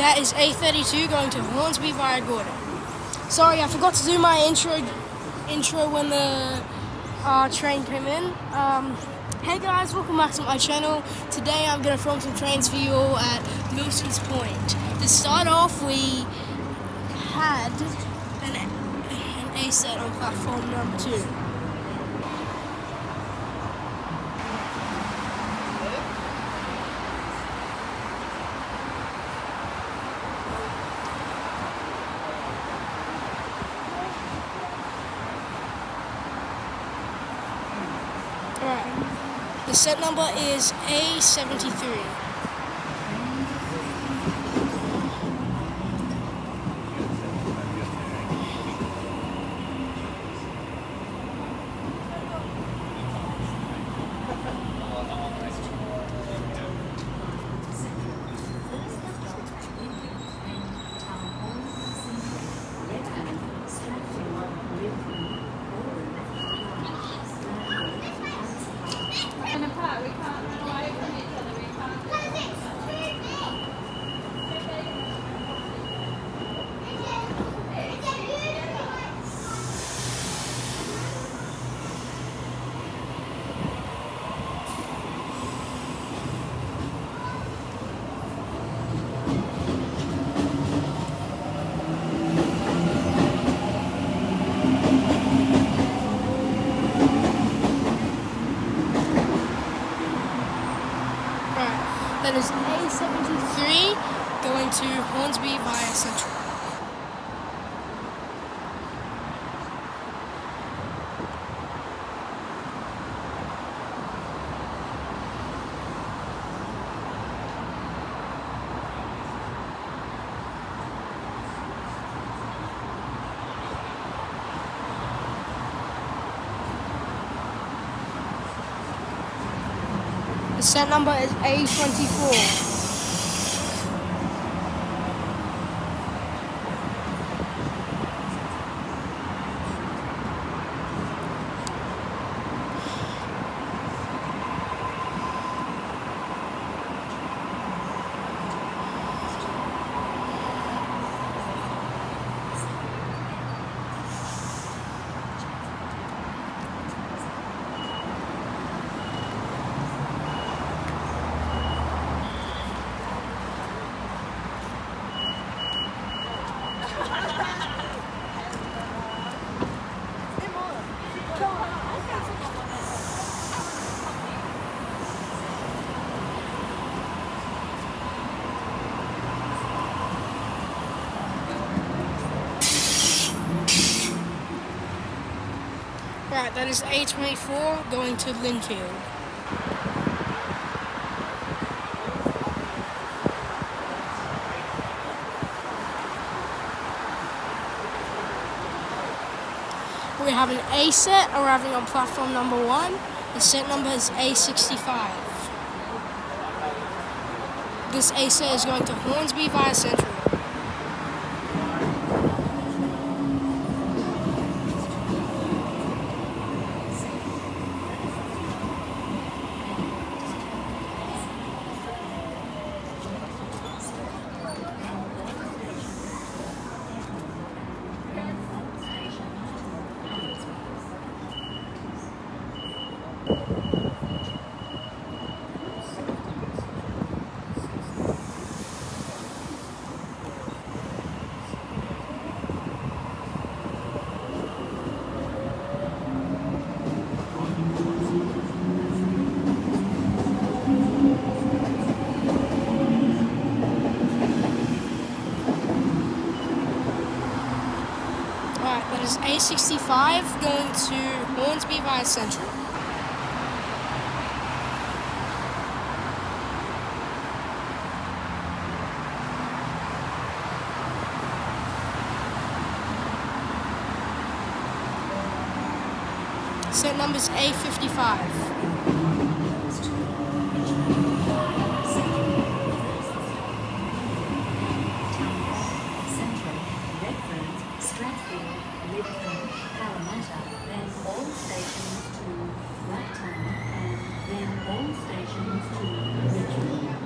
That is A32 going to Hornsby via Gordon. Sorry, I forgot to do my intro intro when the uh, train came in. Um, hey guys, welcome back to my channel. Today I'm going to film some trains for you all at Milsons Point. To start off, we had an, an A set on platform number 2. The set number is A73. That is A73 to Hornsby via Central. The set number is A24. Right, that is A24 going to Lindfield. We have an A set arriving on platform number one. The set number is A65. This A set is going to Hornsby via Central. That is A65 going to Hornsby via Central. Set numbers A55. Central, Redfern, Strathfield, Lidcombe, Parramatta, then all stations to Blacktown, and then all stations to Richmond.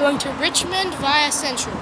going to Richmond via Central.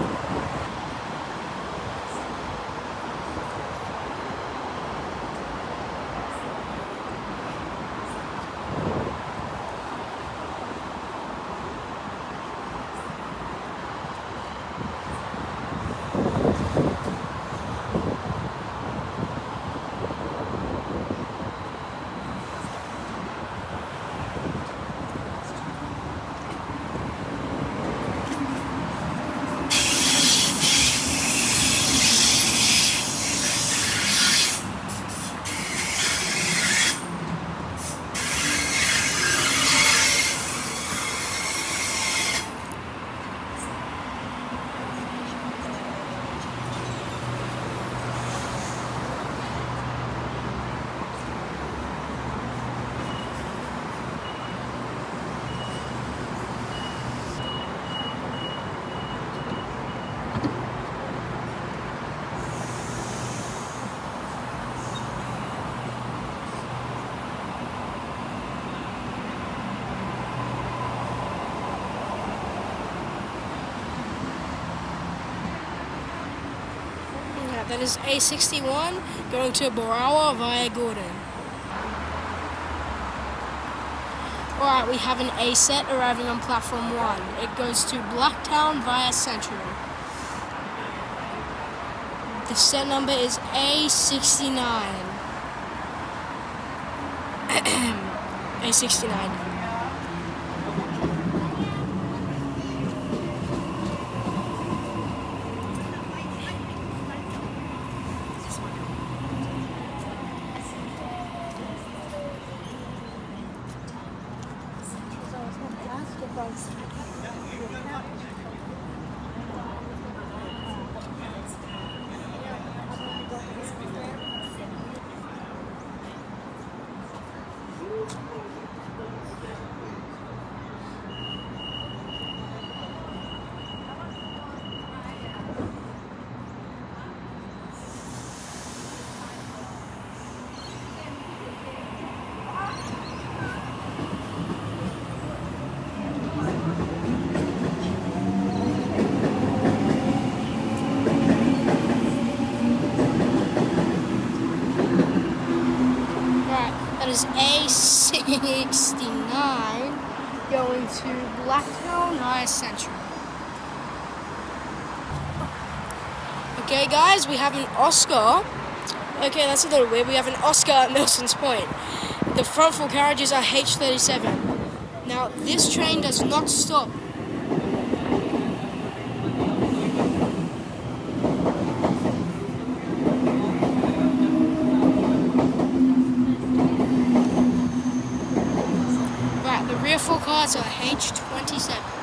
That is A61 going to Berowra via Gordon. Alright, we have an A set arriving on platform 1. It goes to Blacktown via Central. The set number is A69. A69. Right, that is A69 going to Blacktown via Central. Okay, guys, we have an Oscar. Okay, that's a little weird. We have an Oscar at Milsons Point. The front four carriages are H37. Now, this train does not stop. Right, the rear four cars are H27.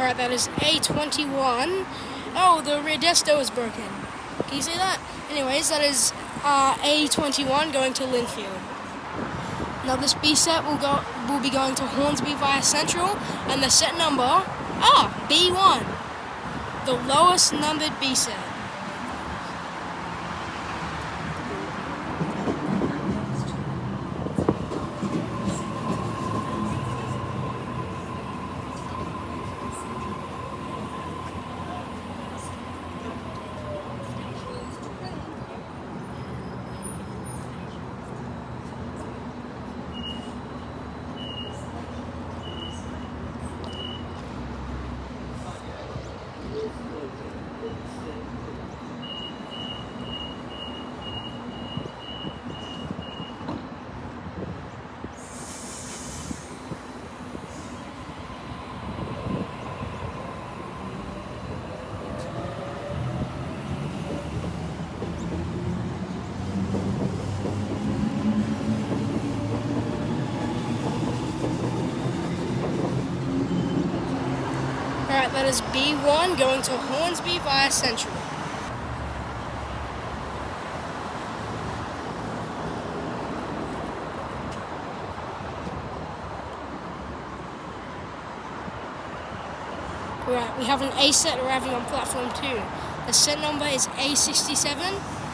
Alright, that is A21. Oh, the rear is broken. Can you see that? Anyways, that is uh, A21 going to Lindfield. Now this B set will go will be going to Hornsby via Central, and the set number ah B1, the lowest numbered B set. Is B1 going to Hornsby via Central. Right, we have an A set arriving on platform 2. The set number is A67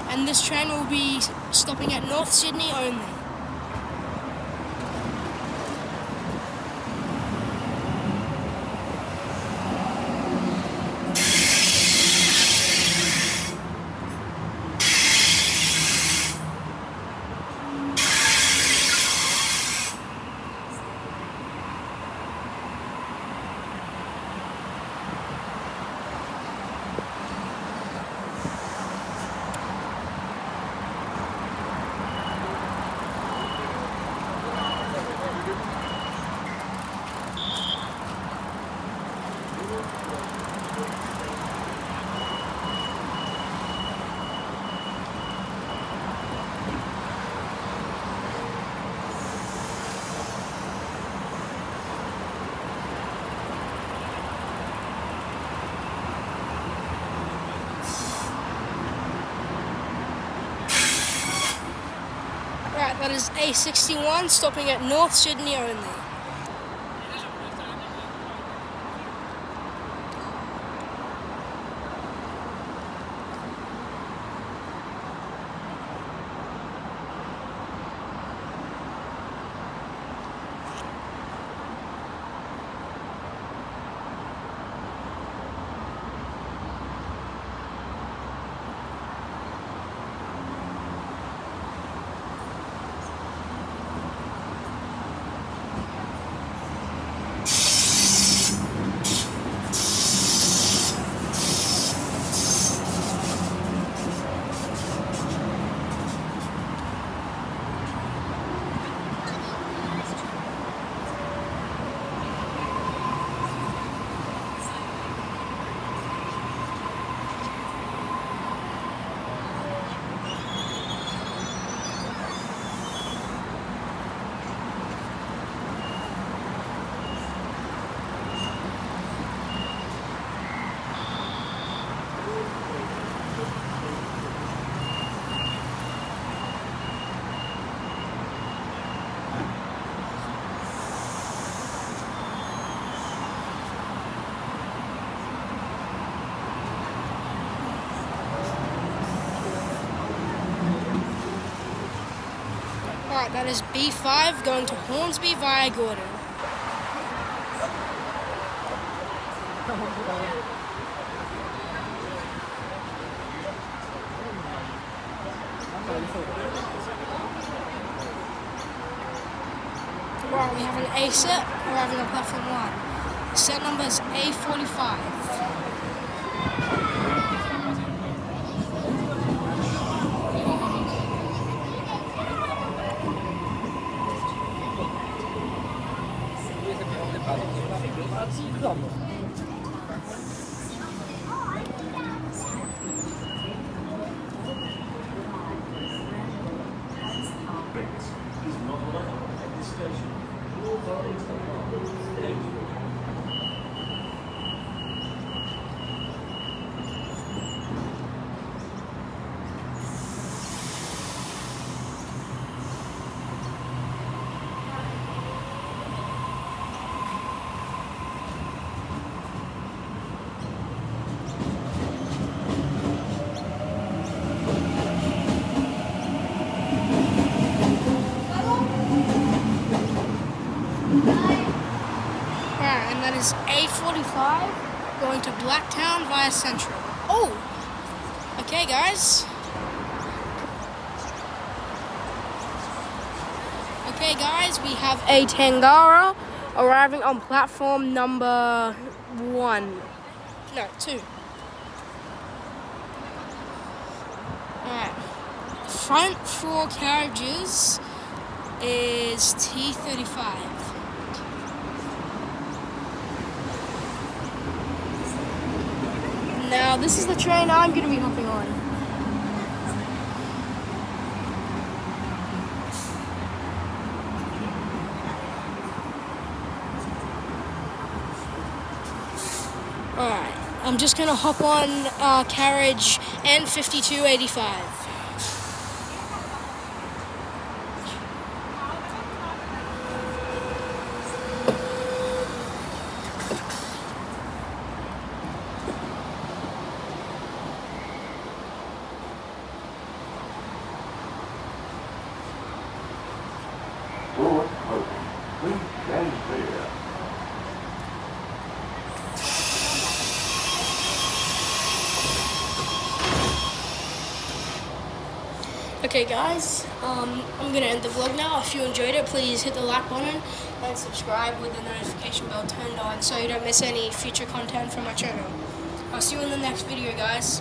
and this train will be stopping at North Sydney only. Right, that is A61 stopping at North Sydney only. Alright, that is B5 going to Hornsby via Gordon. Right, we have an A set arriving on platform 1. The set number is A45. Is is A45 going to Blacktown via Central. Oh! Okay, guys. Okay, guys, we have a Tangara arriving on platform number one. No, two. Alright. Front four carriages is T35. Now, this is the train I'm going to be hopping on. Alright, I'm just going to hop on uh, carriage N5285. Okay, guys, um, I'm gonna end the vlog now. If you enjoyed it, please hit the like button and subscribe with the notification bell turned on so you don't miss any future content from my channel. I'll see you in the next video, guys.